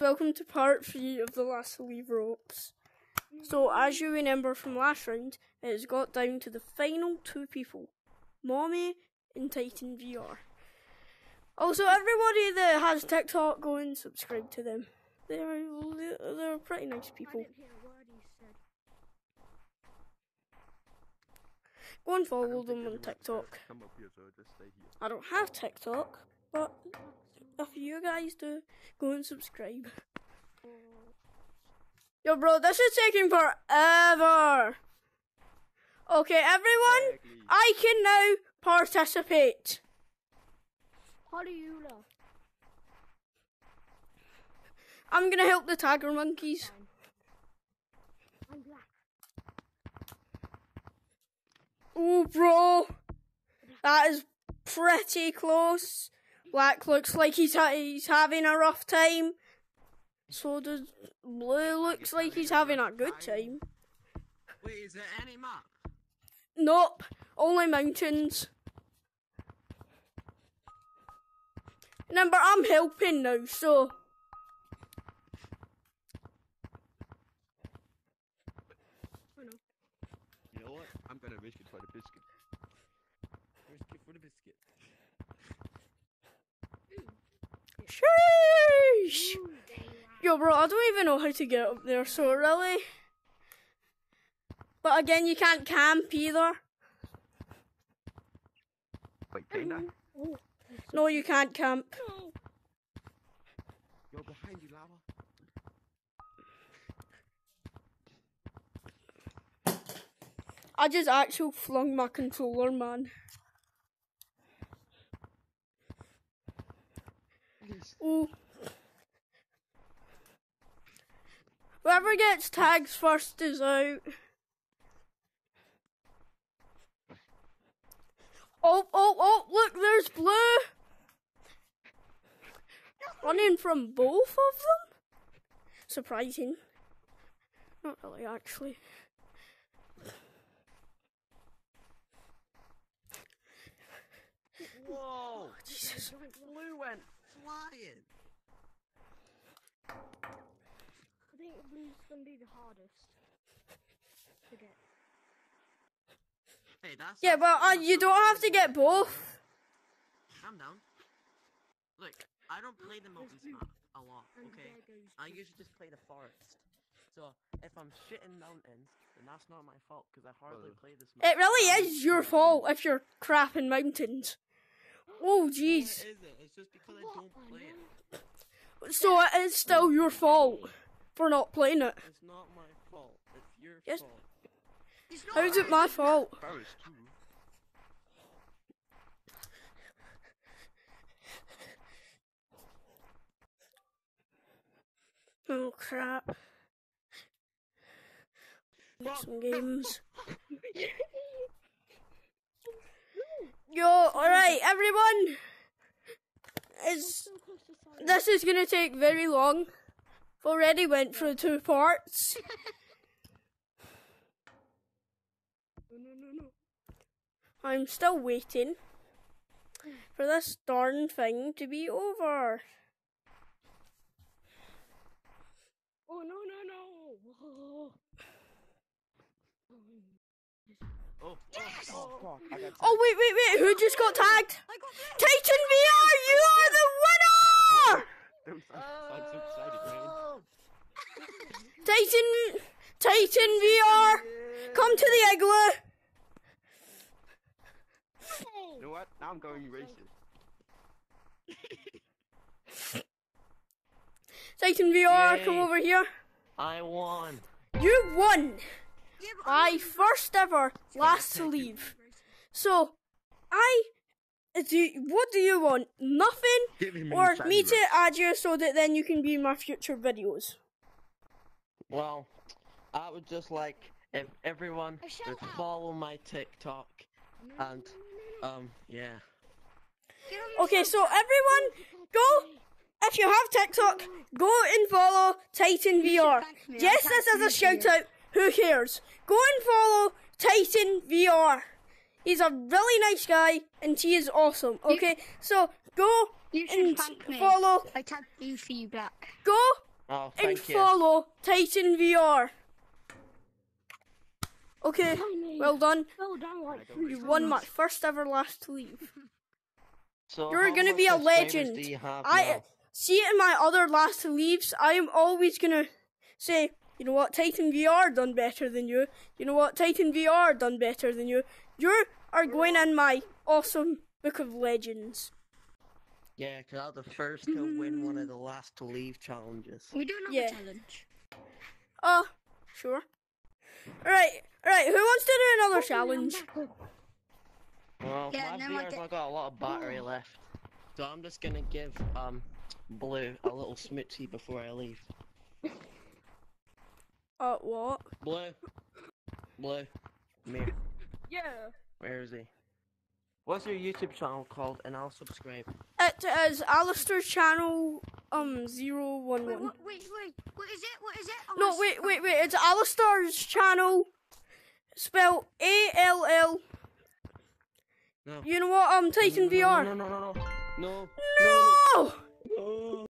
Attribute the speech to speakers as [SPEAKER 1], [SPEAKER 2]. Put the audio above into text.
[SPEAKER 1] welcome to part three of the last leave ropes. So, as you remember from last round, it has got down to the final two people, Mommy and Titan VR. Also, everybody that has TikTok, go and subscribe to them. They're they're pretty nice people. Go and follow them on TikTok. I don't have TikTok, but if you guys do, go and subscribe. Yo, bro, this is taking forever. Okay, everyone, I can now participate.
[SPEAKER 2] How do you know?
[SPEAKER 1] I'm gonna help the tiger monkeys. Oh, bro, that is pretty close. Black looks like he's ha he's having a rough time. So does Blue looks like he's having a good time.
[SPEAKER 3] Wait, is there any map?
[SPEAKER 1] Nope, only mountains. Remember, I'm helping now, so.
[SPEAKER 3] You know what? I'm gonna risk it for the biscuit. Risk it for the biscuit.
[SPEAKER 1] Yo, bro, I don't even know how to get up there, so really. But again, you can't camp either.
[SPEAKER 3] Wait, can I?
[SPEAKER 1] No, you can't camp.
[SPEAKER 2] no.
[SPEAKER 3] Yo, behind you, lava.
[SPEAKER 1] I just actually flung my controller, man. Whoever gets tags first is out. Oh, oh, oh, look, there's blue. Running from both of them? Surprising. Not really, actually.
[SPEAKER 3] Whoa!
[SPEAKER 1] Oh, Jesus.
[SPEAKER 3] Blue went flying.
[SPEAKER 2] Gonna be the hardest to get.
[SPEAKER 3] Hey, that's.
[SPEAKER 1] Yeah, but uh, you don't have to get both.
[SPEAKER 3] I'm down. Look, I don't play the mountains map a lot, okay? I usually just play the forest. So, if I'm shit in mountains, then that's not my fault, because I hardly play this map.
[SPEAKER 1] It really is your fault if you're crap in mountains. Oh,
[SPEAKER 3] No,
[SPEAKER 1] jeez.
[SPEAKER 3] it isn't. It's just because I don't play it.
[SPEAKER 1] So it is still your fault for not playing it.
[SPEAKER 3] It's not my fault. It's your
[SPEAKER 1] Yes.
[SPEAKER 3] fault.
[SPEAKER 1] How's it my fault?
[SPEAKER 3] Ferris.
[SPEAKER 1] Oh crap. Some games. Yo, alright, everyone. Is
[SPEAKER 2] So close to silence.
[SPEAKER 1] this is gonna take very long. I've already went through two parts.
[SPEAKER 2] No, no, no, no.
[SPEAKER 1] I'm still waiting for this darn thing to be over.
[SPEAKER 2] Oh no, no, no. Oh.
[SPEAKER 3] Oh, oh, oh, fuck. I got
[SPEAKER 1] Oh wait, wait, wait! Who just got tagged? Titan VR, you are the winner!
[SPEAKER 3] I'm, I'm so excited, man.
[SPEAKER 1] Titan, Titan VR, come to the igloo.
[SPEAKER 3] You know what? Now I'm going racist.
[SPEAKER 1] Titan VR, come over here.
[SPEAKER 3] I won.
[SPEAKER 1] You won. I first ever last to leave. So, I do. What do you want? Nothing,
[SPEAKER 3] me
[SPEAKER 1] or me to add you so that then you can be in my future videos.
[SPEAKER 3] Well, I would just like if everyone
[SPEAKER 2] A
[SPEAKER 3] would
[SPEAKER 2] out.
[SPEAKER 3] follow my TikTok and um yeah.
[SPEAKER 1] Okay, so everyone, go. If you have TikTok, go and follow Titan VR. Yes, this is a shout out. Who cares? Go and follow Titan VR. He's a really nice guy and he is awesome. Okay, so go
[SPEAKER 2] You should
[SPEAKER 1] and
[SPEAKER 2] thank me.
[SPEAKER 1] follow.
[SPEAKER 2] I tagged you for you back.
[SPEAKER 1] Go
[SPEAKER 3] Oh,
[SPEAKER 1] and
[SPEAKER 3] thank you.
[SPEAKER 1] follow Titan VR. Okay, well done.
[SPEAKER 2] Fell down like
[SPEAKER 1] You
[SPEAKER 2] three
[SPEAKER 1] won my first ever last to leave.
[SPEAKER 3] So
[SPEAKER 1] You're gonna be a legend.
[SPEAKER 3] Do you have
[SPEAKER 1] I
[SPEAKER 3] now?
[SPEAKER 1] see in my other last to leaves. I am always gonna say, you know what, Titan VR done better than you. You know what, Titan VR done better than you. You are going in my awesome book of legends.
[SPEAKER 3] Yeah, because I was the first to win one of the last to leave challenges.
[SPEAKER 2] We do another
[SPEAKER 1] Yeah.
[SPEAKER 2] challenge.
[SPEAKER 1] Uh, sure. Alright, alright, who wants to do another
[SPEAKER 2] Oh,
[SPEAKER 1] challenge?
[SPEAKER 3] Well,
[SPEAKER 2] Yeah,
[SPEAKER 3] my
[SPEAKER 2] no, I
[SPEAKER 3] VR's
[SPEAKER 2] get-
[SPEAKER 3] not got a lot of battery left. So I'm just gonna give um Blue a little smoochie before I leave.
[SPEAKER 1] Uh, what?
[SPEAKER 3] Blue. Blue. Me.
[SPEAKER 2] Yeah.
[SPEAKER 3] Where is he? What's your YouTube channel called? And I'll subscribe.
[SPEAKER 1] It is Allister's channel, um, zero one
[SPEAKER 2] Wait,
[SPEAKER 1] one.
[SPEAKER 2] wait, wait. What is it? What is it? Oh,
[SPEAKER 1] No, wait, wait, wait. It's Allister's channel, spelled A L L.
[SPEAKER 3] No.
[SPEAKER 1] You know what? Um, Titan
[SPEAKER 3] no,
[SPEAKER 1] VR.
[SPEAKER 3] No, no, no, no, no. No.
[SPEAKER 1] No!
[SPEAKER 3] No.